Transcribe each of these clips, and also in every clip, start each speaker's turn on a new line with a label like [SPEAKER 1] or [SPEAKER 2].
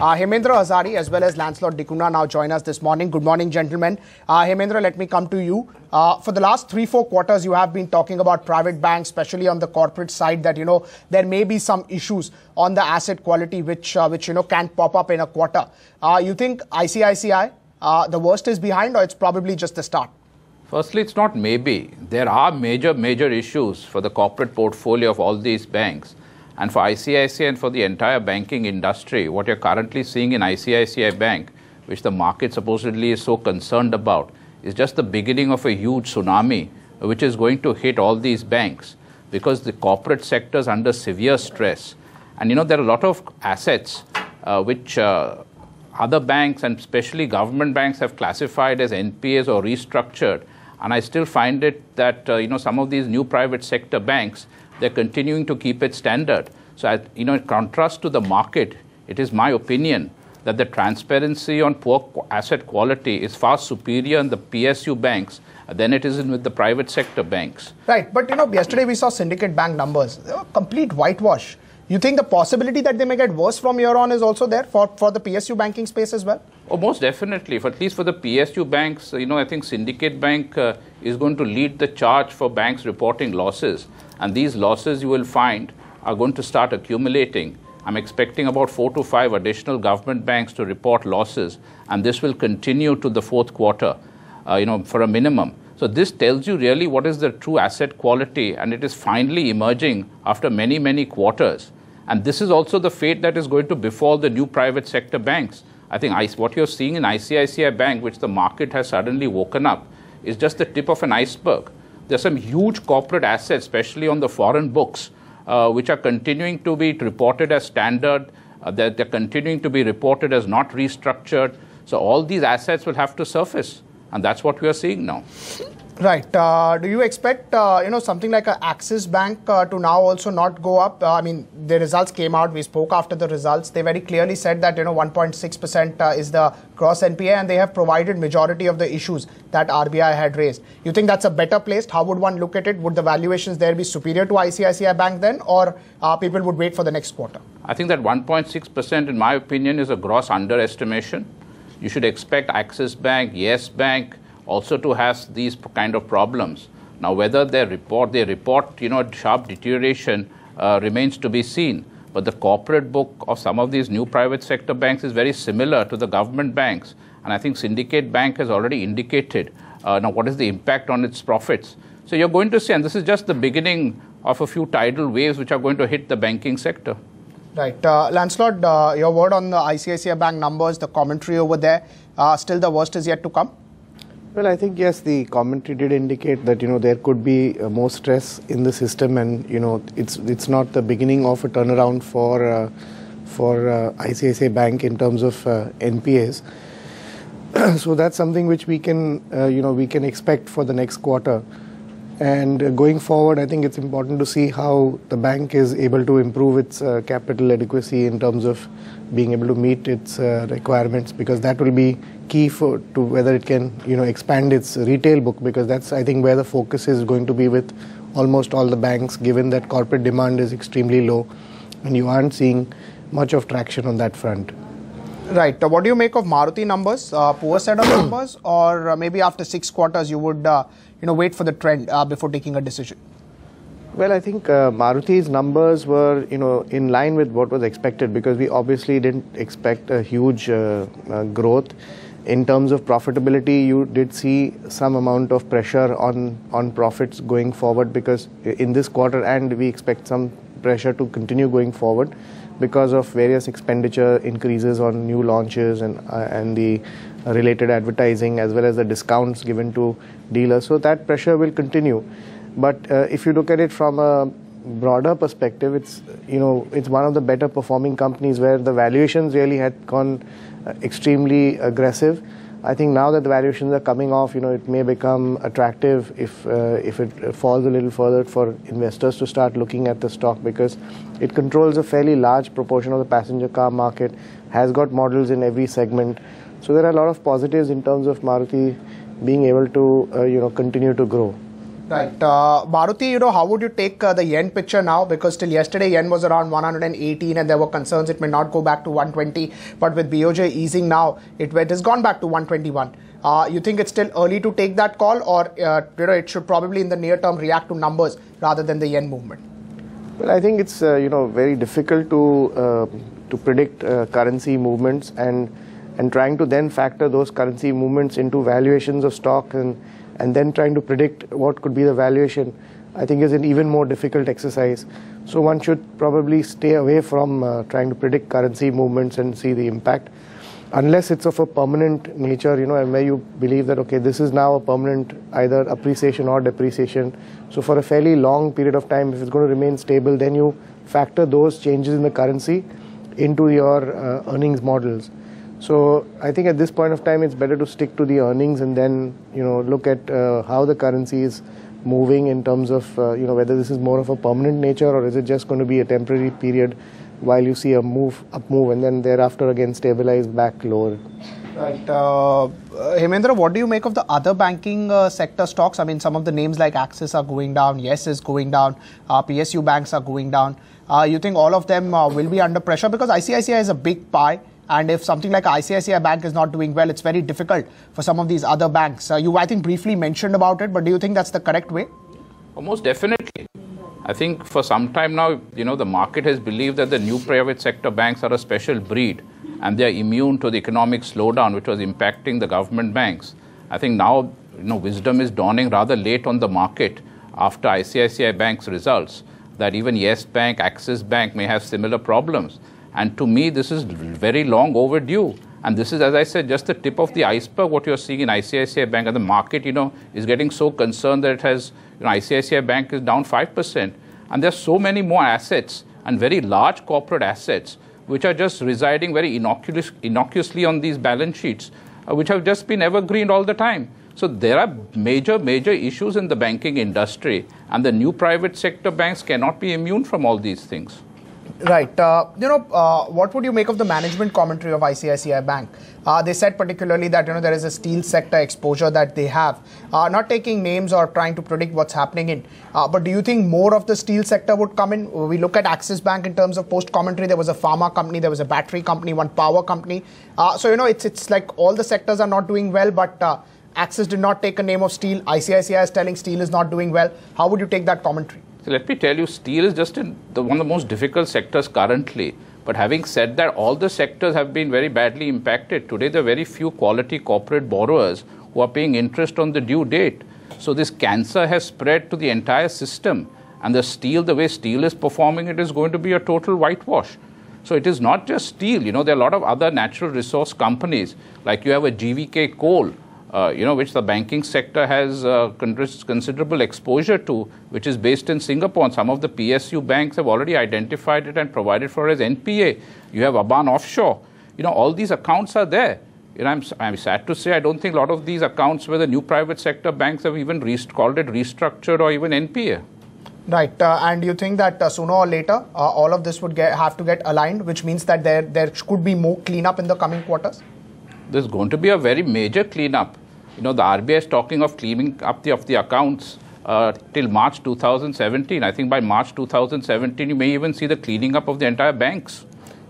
[SPEAKER 1] Uh, Hemindra Hazari as well as Lancelot D'Cunha now join us this morning. Good morning, gentlemen. Uh, Hemindra, let me come to you. Uh, for the last three, four quarters, you have been talking about private banks, especially on the corporate side, that you know there may be some issues on the asset quality, which uh, which you know can pop up in a quarter. Uh, you think ICICI, uh, the worst is behind, or it's probably just the start?
[SPEAKER 2] Firstly, it's not maybe. There are major, major issues for the corporate portfolio of all these banks. And for ICICI and for the entire banking industry, what you're currently seeing in ICICI Bank, which the market supposedly is so concerned about, is just the beginning of a huge tsunami which is going to hit all these banks because the corporate sector is under severe stress. And you know, there are a lot of assets uh, which uh, other banks and especially government banks have classified as NPAs or restructured. And I still find it that uh, you know some of these new private sector banks they're continuing to keep it standard. So, I, you know, in contrast to the market, it is my opinion that the transparency on poor asset quality is far superior in the PSU banks than it is in with the private sector banks.
[SPEAKER 1] Right, but you know, yesterday we saw syndicate bank numbers, complete whitewash. You think the possibility that they may get worse from here on is also there for, for the PSU banking space as well?
[SPEAKER 2] Oh, most definitely. For at least for the PSU banks, you know, I think Syndicate Bank uh, is going to lead the charge for banks reporting losses. And these losses you will find are going to start accumulating. I'm expecting about four to five additional government banks to report losses, and this will continue to the fourth quarter, uh, you know, for a minimum. So this tells you really what is the true asset quality, and it is finally emerging after many, many quarters. And this is also the fate that is going to befall the new private sector banks. I think what you're seeing in ICICI Bank, which the market has suddenly woken up, is just the tip of an iceberg. There's some huge corporate assets, especially on the foreign books, uh, which are continuing to be reported as standard. Uh, they're, they're continuing to be reported as not restructured. So all these assets will have to surface, and that's what we are seeing now.
[SPEAKER 1] Right. Uh, do you expect, uh, you know, something like a Axis Bank uh, to now also not go up? Uh, I mean, the results came out. We spoke after the results. They very clearly said that, you know, 1.6% uh, is the gross NPA and they have provided majority of the issues that RBI had raised. You think that's a better placed? How would one look at it? Would the valuations there be superior to ICICI Bank then or uh, people would wait for the next quarter?
[SPEAKER 2] I think that 1.6% in my opinion is a gross underestimation. You should expect Axis Bank, Yes Bank, also to have these kind of problems. Now, whether they report, they report, you know, sharp deterioration uh, remains to be seen. But the corporate book of some of these new private sector banks is very similar to the government banks. And I think Syndicate Bank has already indicated uh, now what is the impact on its profits. So you're going to see, and this is just the beginning of a few tidal waves which are going to hit the banking sector.
[SPEAKER 1] Right. Uh, Lancelot, uh, your word on the ICICI Bank numbers, the commentary over there, uh, still the worst is yet to come?
[SPEAKER 3] Well, I think yes, the commentary did indicate that you know there could be uh, more stress in the system, and you know it's it's not the beginning of a turnaround for uh, for uh, ICICI Bank in terms of uh, NPAs. so that's something which we can uh, you know we can expect for the next quarter. And uh, going forward, I think it's important to see how the bank is able to improve its uh, capital adequacy in terms of being able to meet its uh, requirements, because that will be key for to whether it can, you know, expand its retail book, because that's I think where the focus is going to be with almost all the banks, given that corporate demand is extremely low, and you aren't seeing much of traction on that front.
[SPEAKER 1] Right. Uh, what do you make of Maruti numbers? Uh, poor set of numbers, or uh, maybe after six quarters you would, uh, you know, wait for the trend uh, before taking a decision?
[SPEAKER 3] Well, I think uh, Maruti's numbers were, you know, in line with what was expected because we obviously didn't expect a huge growth. In terms of profitability, you did see some amount of pressure on on profits going forward because in this quarter, and we expect some pressure to continue going forward because of various expenditure increases on new launches and uh, and the related advertising as well as the discounts given to dealers. So that pressure will continue. But uh, if you look at it from a broader perspective, it's you know it's one of the better performing companies where the valuations really had gone uh, extremely aggressive I think now that the valuations are coming off, you know, it may become attractive if uh, if it falls a little further for investors to start looking at the stock because it controls a fairly large proportion of the passenger car market, has got models in every segment. So there are a lot of positives in terms of Maruti being able to, uh, you know, continue to grow.
[SPEAKER 1] Right. Uh, Maruti, you know, how would you take uh, the yen picture now? Because till yesterday, yen was around 118 and there were concerns it may not go back to 120. But with BOJ easing now, it, has gone back to 121. Uh, you think it's still early to take that call or, uh, you know, it should probably in the near term react to numbers rather than the yen movement?
[SPEAKER 3] Well, I think it's, uh, you know, very difficult to, uh, to predict currency movements and, and trying to then factor those currency movements into valuations of stock and and then trying to predict what could be the valuation, I think is an even more difficult exercise. So one should probably stay away from uh, trying to predict currency movements and see the impact, unless it's of a permanent nature, you know, and where you believe that okay, this is now a permanent either appreciation or depreciation. So for a fairly long period of time, if it's going to remain stable, then you factor those changes in the currency into your uh, earnings models. So I think at this point of time, it's better to stick to the earnings and then you know look at uh, how the currency is moving in terms of uh, you know whether this is more of a permanent nature or is it just going to be a temporary period while you see a move up move and then thereafter again stabilize back lower.
[SPEAKER 1] Right. Uh, Hemindra, what do you make of the other banking uh, sector stocks? I mean, some of the names like Axis are going down, Yes is going down, uh, PSU banks are going down. Uh, you think all of them uh, will be under pressure because ICICI is a big pie and if something like ICICI Bank is not doing well, it's very difficult for some of these other banks. Uh, you, I think, briefly mentioned about it, but do you think that's the correct way?
[SPEAKER 2] Almost definitely. I think for some time now, you know, the market has believed that the new private sector banks are a special breed and they are immune to the economic slowdown which was impacting the government banks. I think now, you know, wisdom is dawning rather late on the market after ICICI Bank's results that even Yes Bank, Axis Bank may have similar problems. And to me, this is very long overdue. And this is, as I said, just the tip of the iceberg, what you're seeing in ICICI Bank. And the market, you know, is getting so concerned that it has, you know, ICICI Bank is down 5%. And there's so many more assets and very large corporate assets which are just residing very innocuous, innocuously on these balance sheets, uh, which have just been evergreen all the time. So there are major, major issues in the banking industry, and the new private sector banks cannot be immune from all these things.
[SPEAKER 1] Right. Uh, you know, uh, what would you make of the management commentary of ICICI Bank? Uh, they said particularly that you know there is a steel sector exposure that they have. Uh, not taking names or trying to predict what's happening in, uh, but do you think more of the steel sector would come in? We look at Axis Bank in terms of post commentary. There was a pharma company, there was a battery company, one power company. Uh, so you know, it's it's like all the sectors are not doing well, but Axis did not take a name of steel. ICICI is telling steel is not doing well. How would you take that commentary?
[SPEAKER 2] Let me tell you, steel is just the, one of the most difficult sectors currently. But having said that, all the sectors have been very badly impacted. Today, there are very few quality corporate borrowers who are paying interest on the due date. So this cancer has spread to the entire system. And the steel, the way steel is performing, it is going to be a total whitewash. So it is not just steel. You know, there are a lot of other natural resource companies, like you have a GVK coal, uh, you know, which the banking sector has uh, considerable exposure to, which is based in Singapore. And some of the PSU banks have already identified it and provided for as NPA. You have Aban Offshore. You know, all these accounts are there. You know, I'm, I'm sad to say I don't think a lot of these accounts where the new private sector banks have even called it restructured or even NPA.
[SPEAKER 1] Right, uh, and you think that uh, sooner or later uh, all of this would get, have to get aligned, which means that there there could be more cleanup in the coming quarters
[SPEAKER 2] there's going to be a very major cleanup. You know, the RBI is talking of cleaning up the, of the accounts uh, till March 2017. I think by March 2017, you may even see the cleaning up of the entire banks.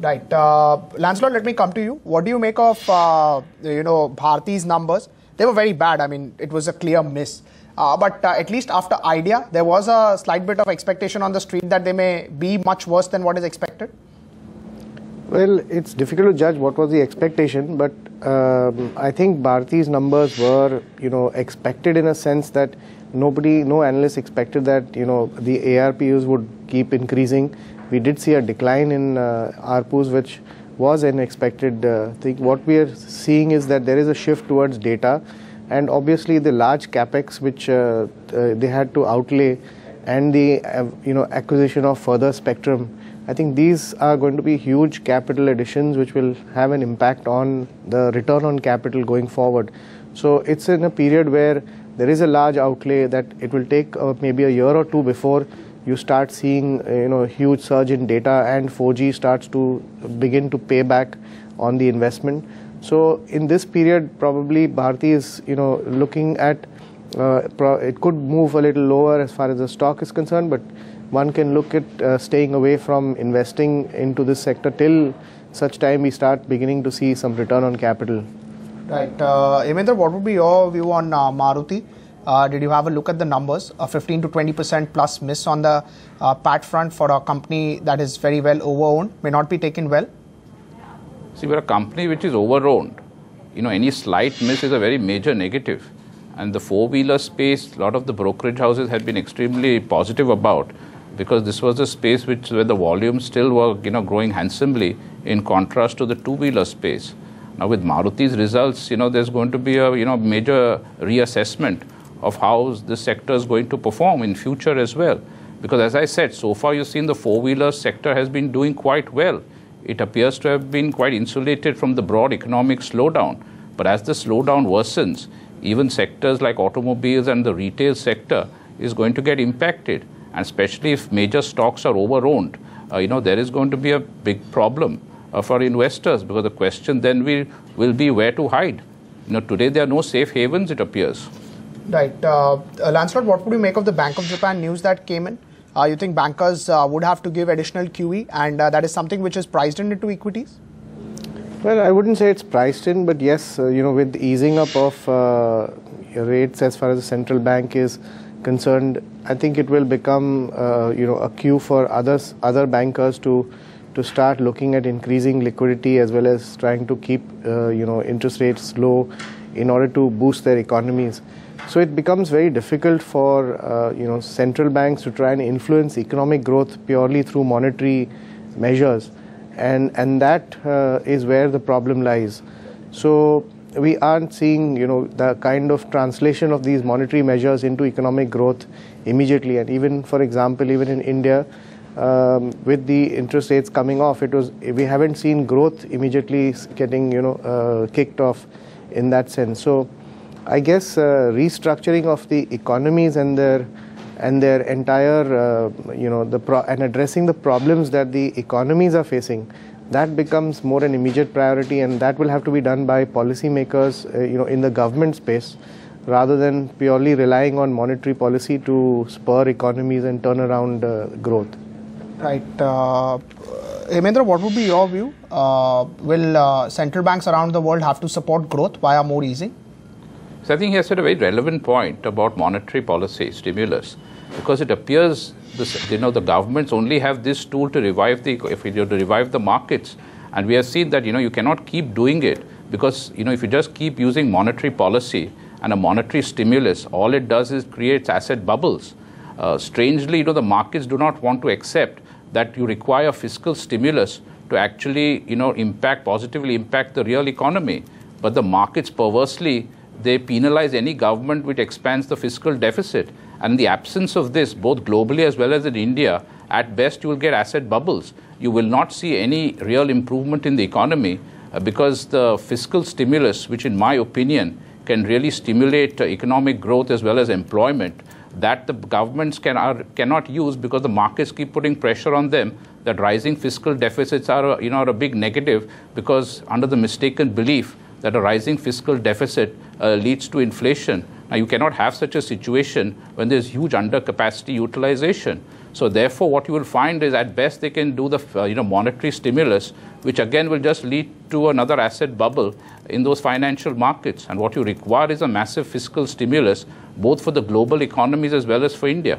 [SPEAKER 1] Right. Uh, Lancelot, let me come to you. What do you make of, uh, you know, Bharti's numbers? They were very bad. I mean, it was a clear miss. Uh, but uh, at least after Idea, there was a slight bit of expectation on the street that they may be much worse than what is expected.
[SPEAKER 3] Well, it's difficult to judge what was the expectation, but um, I think Bharti's numbers were, you know, expected in a sense that nobody, no analyst expected that, you know, the ARPUs would keep increasing. We did see a decline in uh, ARPUs, which was an expected uh, thing. What we are seeing is that there is a shift towards data, and obviously the large capex which uh, uh they had to outlay, and the uh, you know acquisition of further spectrum I think these are going to be huge capital additions which will have an impact on the return on capital going forward. So it's in a period where there is a large outlay that it will take uh, maybe a year or two before you start seeing uh, you know huge surge in data and 4G starts to begin to pay back on the investment. So in this period, probably Bharti is you know looking at Uh, it could move a little lower as far as the stock is concerned, but one can look at uh, staying away from investing into this sector till such time we start beginning to see some return on capital.
[SPEAKER 1] Right. Uh, Hemindra, what would be your view on uh, Maruti? Uh, did you have a look at the numbers? A 15 to 20 percent plus miss on the uh, PAT front for a company that is very well overowned may not be taken well.
[SPEAKER 2] See, we're a company which is overowned. You know, any slight miss is a very major negative. And the four wheeler space, a lot of the brokerage houses have been extremely positive about because this was a space which where the volumes still were you know growing handsomely in contrast to the two wheeler space. Now with Maruti's results, you know, there's going to be a you know major reassessment of how this sector is going to perform in future as well. Because as I said, so far you've seen the four-wheeler sector has been doing quite well. It appears to have been quite insulated from the broad economic slowdown. But as the slowdown worsens, even sectors like automobiles and the retail sector is going to get impacted. And especially if major stocks are overowned, uh, you know, there is going to be a big problem uh, for investors because the question then will, will be where to hide. You know, today there are no safe havens, it appears.
[SPEAKER 1] Right. Uh, uh, Lancelot, what would you make of the Bank of Japan news that came in? Uh, you think bankers uh, would have to give additional QE and uh, that is something which is priced in into equities?
[SPEAKER 3] Well, I wouldn't say it's priced in, but yes, uh, you know, with easing up of uh, rates as far as the central bank is concerned, I think it will become, uh, you know, a cue for others, other bankers to to start looking at increasing liquidity as well as trying to keep, uh, you know, interest rates low in order to boost their economies. So it becomes very difficult for, uh, you know, central banks to try and influence economic growth purely through monetary measures and and that uh, is where the problem lies. So we aren't seeing you know the kind of translation of these monetary measures into economic growth immediately. And even for example, even in India, um, with the interest rates coming off, it was we haven't seen growth immediately getting you know uh, kicked off in that sense. So I guess uh, restructuring of the economies and their and their entire, uh, you know, the and addressing the problems that the economies are facing, that becomes more an immediate priority, and that will have to be done by policymakers, uh, you know, in the government space, rather than purely relying on monetary policy to spur economies and turn around uh, growth.
[SPEAKER 1] Right. Uh, Hemindra, what would be your view? Uh, will uh, central banks around the world have to support growth via more easing?
[SPEAKER 2] So I think he has said a very relevant point about monetary policy stimulus, because it appears this, you know the governments only have this tool to revive the if you to revive the markets, and we have seen that you know you cannot keep doing it because you know if you just keep using monetary policy and a monetary stimulus, all it does is creates asset bubbles. Uh, strangely, you know the markets do not want to accept that you require fiscal stimulus to actually you know impact positively impact the real economy, but the markets perversely they penalize any government which expands the fiscal deficit. And in the absence of this, both globally as well as in India, at best you will get asset bubbles. You will not see any real improvement in the economy uh, because the fiscal stimulus, which in my opinion can really stimulate uh, economic growth as well as employment, that the governments can, are, cannot use because the markets keep putting pressure on them that rising fiscal deficits are, you know, are a big negative because under the mistaken belief that a rising fiscal deficit uh, leads to inflation. Now, you cannot have such a situation when there's huge undercapacity utilization. So, therefore, what you will find is at best they can do the uh, you know monetary stimulus, which again will just lead to another asset bubble in those financial markets. And what you require is a massive fiscal stimulus, both for the global economies as well as for India.